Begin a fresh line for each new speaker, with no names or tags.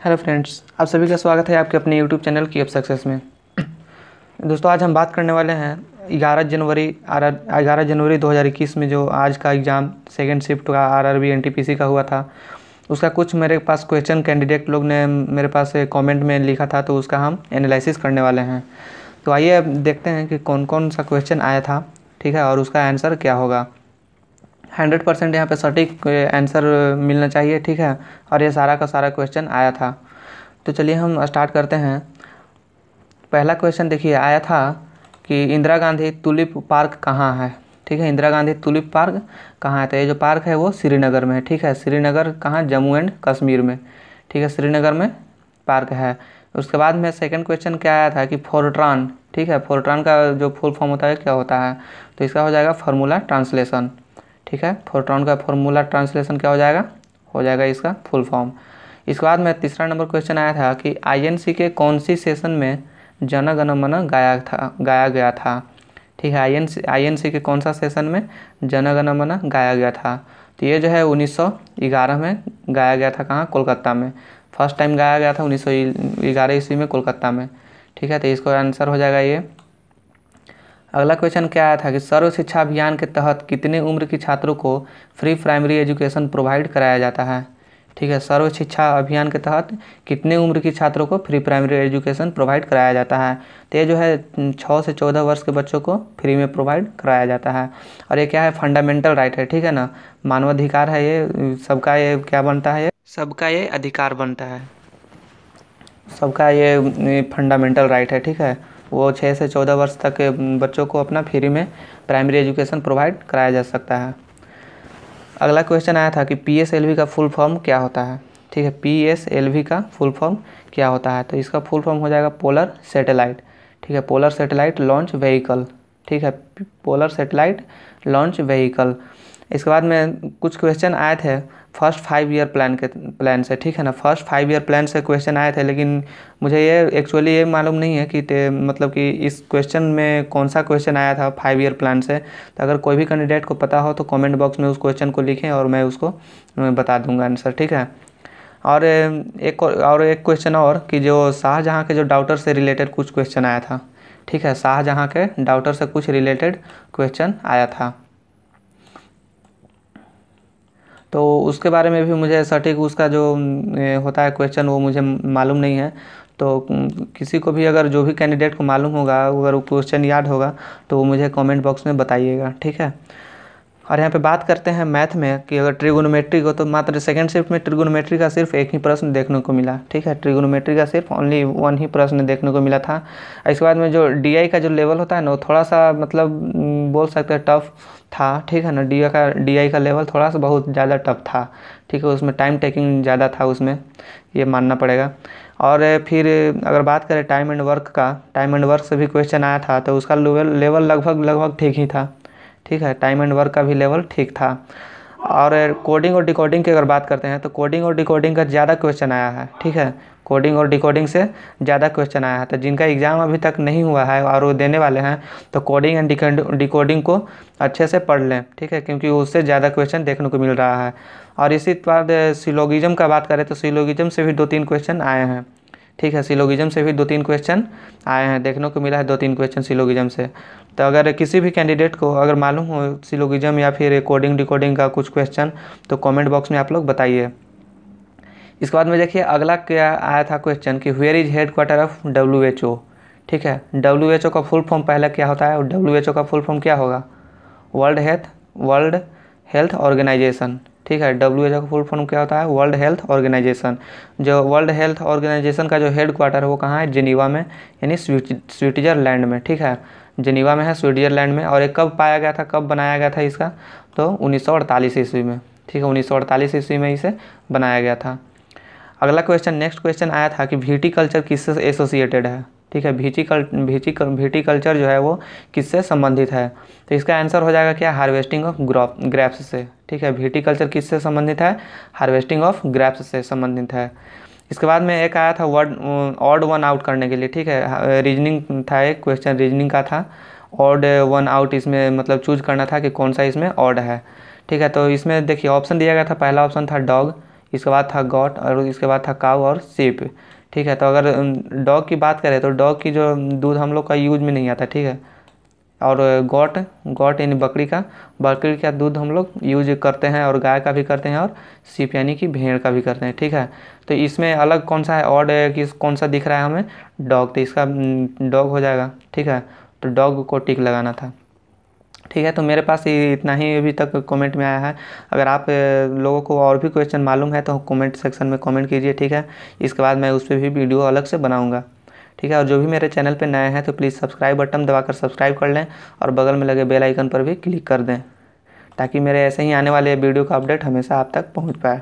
Hello friends, आप सभी का स्वागत है आपके अपने यूट्यूब चैनल की एप सक्सेस में। दोस्तों, आज हम बात करने वाले हैं ग्यारह जनवरी, आर, ग्यारह जनवरी 2021 में जो आज का एग्ज़ाम सेकेंड शिफ्ट का R R B N T P C का हुआ था। उसका कुछ मेरे पास क्वेश्चन कैंडिडेट लोग ने मेरे पास कमेंट में लिखा था तो उसका हम एनालिसिस करने वाले हैं। तो आइए अब देखते हैं कि कौन कौन सा क्वेश्चन आया था, ठीक है, और उसका आंसर क्या होगा। हंड्रेड परसेंट यहाँ पर सटीक आंसर मिलना चाहिए, ठीक है? और ये सारा का सारा क्वेश्चन आया था। तो चलिए हम स्टार्ट करते हैं। पहला क्वेश्चन देखिए, आया था कि इंदिरा गांधी तुलिप पार्क कहाँ है? ठीक है, इंदिरा गांधी तुलिप पार्क कहाँ है? तो ये जो पार्क है वो श्रीनगर में है, ठीक है? श्रीनगर कहाँ? जम्मू एंड कश्मीर में, ठीक है? श्रीनगर में पार्क है। उसके बाद में सेकंड क्वेश्चन क्या आया था कि फोर्ट्रान ठीक है? फोर्ट्रान का जो फुल फॉर्म होता है, क्या होता है? तो इसका हो जाएगा फार्मूला ट्रांसलेशन ठीक है? फोर्ट्रॉन का फॉर्मूला ट्रांसलेशन क्या हो जाएगा? हो जाएगा इसका फुल फॉर्म इसके बाद में तीसरा नंबर क्वेश्चन आया था कि आईएनसी के कौन सी सेशन में जन गण मन गाया था, गाया गया था? ठीक है आईएनसी आईएनसी के कौन सा सेशन में जन गण मन गाया गया था? तो ये जो है 1911 में गाया गया था कहाँ? कोलकाता में. फ़र्स्ट टाइम गाया गया था 1911 ईस्वी में कोलकाता में. ठीक है तो इसका आंसर हो जाएगा ये अगला क्वेश्चन क्या आया था कि सर्व शिक्षा अभियान के तहत कितने उम्र की छात्रों को फ्री प्राइमरी एजुकेशन प्रोवाइड कराया जाता है? ठीक है सर्व शिक्षा अभियान के तहत कितने उम्र की छात्रों को फ्री प्राइमरी एजुकेशन प्रोवाइड कराया जाता है? तो ये जो है छः से चौदह वर्ष के बच्चों को फ्री में प्रोवाइड कराया जाता है। और ये क्या है? फंडामेंटल राइट है ठीक है ना? मानवाधिकार है ये सबका ये क्या बनता है? ये सबका ये अधिकार बनता है। सबका ये फंडामेंटल राइट है ठीक है? वो छः से चौदह वर्ष तक के बच्चों को अपना फ्री में प्राइमरी एजुकेशन प्रोवाइड कराया जा सकता है। अगला क्वेश्चन आया था कि पी एस एल वी का फुल फॉर्म क्या होता है? ठीक है पी एस एल वी का फुल फॉर्म क्या होता है? तो इसका फुल फॉर्म हो जाएगा पोलर सेटेलाइट ठीक है पोलर सेटेलाइट लॉन्च व्हीकल ठीक है पोलर सेटेलाइट लॉन्च व्हीकल इसके बाद में कुछ क्वेश्चन आए थे फ़र्स्ट फाइव ईयर प्लान के प्लान से, ठीक है ना? फ़र्स्ट फाइव ईयर प्लान से क्वेश्चन आए थे, लेकिन मुझे ये एक्चुअली ये मालूम नहीं है कि मतलब कि इस क्वेश्चन में कौन सा क्वेश्चन आया था फाइव ईयर प्लान से। तो अगर कोई भी कैंडिडेट को पता हो तो कमेंट बॉक्स में उस क्वेश्चन को लिखें और मैं उसको बता दूँगा आंसर ठीक है? और, एक और एक क्वेश्चन और कि जो शाहजहाँ के जो डाउटर से रिलेटेड कुछ क्वेश्चन आया था, ठीक है? शाहजहाँ के डाउटर से कुछ रिलेटेड क्वेश्चन आया था। तो उसके बारे में भी मुझे सटीक उसका जो होता है क्वेश्चन वो मुझे मालूम नहीं है। तो किसी को भी अगर जो भी कैंडिडेट को मालूम होगा, अगर वो क्वेश्चन याद होगा तो वो मुझे कमेंट बॉक्स में बताइएगा, ठीक है? और यहाँ पे बात करते हैं मैथ में कि अगर ट्रिगोनोमेट्री को तो मात्र सेकंड शिफ्ट में ट्रिगोनोमेट्री का सिर्फ़ एक ही प्रश्न देखने को मिला, ठीक है? ट्रिगोनोमेट्री का सिर्फ़ ओनली वन ही प्रश्न देखने को मिला था। इसके बाद में जो डीआई का जो लेवल होता है ना, वो थोड़ा सा मतलब बोल सकते हैं टफ था, ठीक है ना? डी का डीआई का लेवल थोड़ा सा बहुत ज़्यादा टफ था, ठीक है? उसमें टाइम टेकिंग ज़्यादा था उसमें, ये मानना पड़ेगा। और फिर, अगर बात करें टाइम एंड वर्क का टाइम एंड वर्क से भी क्वेश्चन आया था तो उसका लेवल लेवल लगभग लगभग ठीक ही था, ठीक है? टाइम एंड वर्क का भी लेवल ठीक था। और कोडिंग और डिकोडिंग की अगर बात करते हैं तो कोडिंग और डिकोडिंग का ज़्यादा क्वेश्चन आया है, ठीक है? कोडिंग और डिकोडिंग से ज़्यादा क्वेश्चन आया है। तो जिनका एग्ज़ाम अभी तक नहीं हुआ है और वो देने वाले हैं तो कोडिंग एंड डिकोडिंग को अच्छे से पढ़ लें, ठीक है? क्योंकि उससे ज़्यादा क्वेश्चन देखने को मिल रहा है। और इसी बाद सिलोगिज्म का बात करें तो सिलोगिज्म से भी दो तीन क्वेश्चन आए हैं, ठीक है? सिलोगिज्म से भी दो तीन क्वेश्चन आए हैं, देखने को मिला है दो तीन क्वेश्चन सिलोगिज्म से। तो अगर किसी भी कैंडिडेट को अगर मालूम हो सिलोगिज्म या फिर कोडिंग डिकोडिंग का कुछ क्वेश्चन तो कमेंट बॉक्स में आप लोग बताइए। इसके बाद में देखिए, अगला क्या आया था क्वेश्चन कि where is head quarter of W H O ठीक है डब्ल्यू एच ओ का फुल फॉर्म पहले क्या होता है? और डब्ल्यू एच ओ का फुल फॉर्म क्या होगा? World health world health organisation ठीक है डब्ल्यू एच ओ का फुल फॉर्म क्या होता है? वर्ल्ड हेल्थ ऑर्गेनाइजेशन जो वर्ल्ड हेल्थ ऑर्गेनाइजेशन का जो हेड क्वार्टर है, वो कहाँ है? जिनीवा में, यानी स्विट्जरलैंड में। ठीक है जिनीवा में है स्विट्जरलैंड में। और ये कब पाया गया था? कब बनाया गया था इसका? तो उन्नीस सौ अड़तालीस ईस्वी में। ठीक है, उन्नीस सौ अड़तालीस ईस्वी में इसे बनाया गया था। अगला क्वेश्चन नेक्स्ट क्वेश्चन आया था कि भीटी कल्चर किससे एसोसिएटेड है? ठीक है, भीटी कल, भीटी भीटी कल्चर जो है वो किससे संबंधित है? तो इसका आंसर हो जाएगा क्या? हार्वेस्टिंग ऑफ़ ग्रॉप ग्रैप्स से। ठीक है, भीटी कल्चर किससे संबंधित है? हार्वेस्टिंग ऑफ़ ग्रैप्स से संबंधित है। इसके बाद में एक आया था वर्ड ऑड वन आउट करने के लिए। ठीक है रीजनिंग था एक क्वेश्चन रीजनिंग का था। ऑड वन आउट इसमें मतलब चूज़ करना था कि कौन सा इसमें ऑड है। ठीक है तो इसमें देखिए ऑप्शन दिया गया था, पहला ऑप्शन था डॉग इसके बाद था गॉट और इसके बाद था काऊ और सीप ठीक है? तो अगर डॉग की बात करें तो डॉग की जो दूध हम लोग का यूज़ में नहीं आता, ठीक है? और गॉट गॉट यानी बकरी का बकरी का दूध हम लोग यूज़ करते हैं और गाय का भी करते हैं और सीप यानी कि भेड़ का भी करते हैं, ठीक है? तो इसमें अलग कौन सा है? ऑड किस, कौन सा दिख रहा है हमें? डॉग तो इसका डॉग हो जाएगा, ठीक है? तो डॉग को टिक लगाना था। ठीक है तो मेरे पास इतना ही अभी तक कमेंट में आया है। अगर आप लोगों को और भी क्वेश्चन मालूम है तो कमेंट सेक्शन में कमेंट कीजिए, ठीक है? इसके बाद मैं उस पर भी वीडियो अलग से बनाऊँगा। ठीक है, और जो भी मेरे चैनल पे नए हैं तो प्लीज़ सब्सक्राइब बटन दबाकर सब्सक्राइब कर लें और बगल में लगे बेलाइकन पर भी क्लिक कर दें, ताकि मेरे ऐसे ही आने वाले वीडियो का अपडेट हमेशा आप तक पहुँच पाए।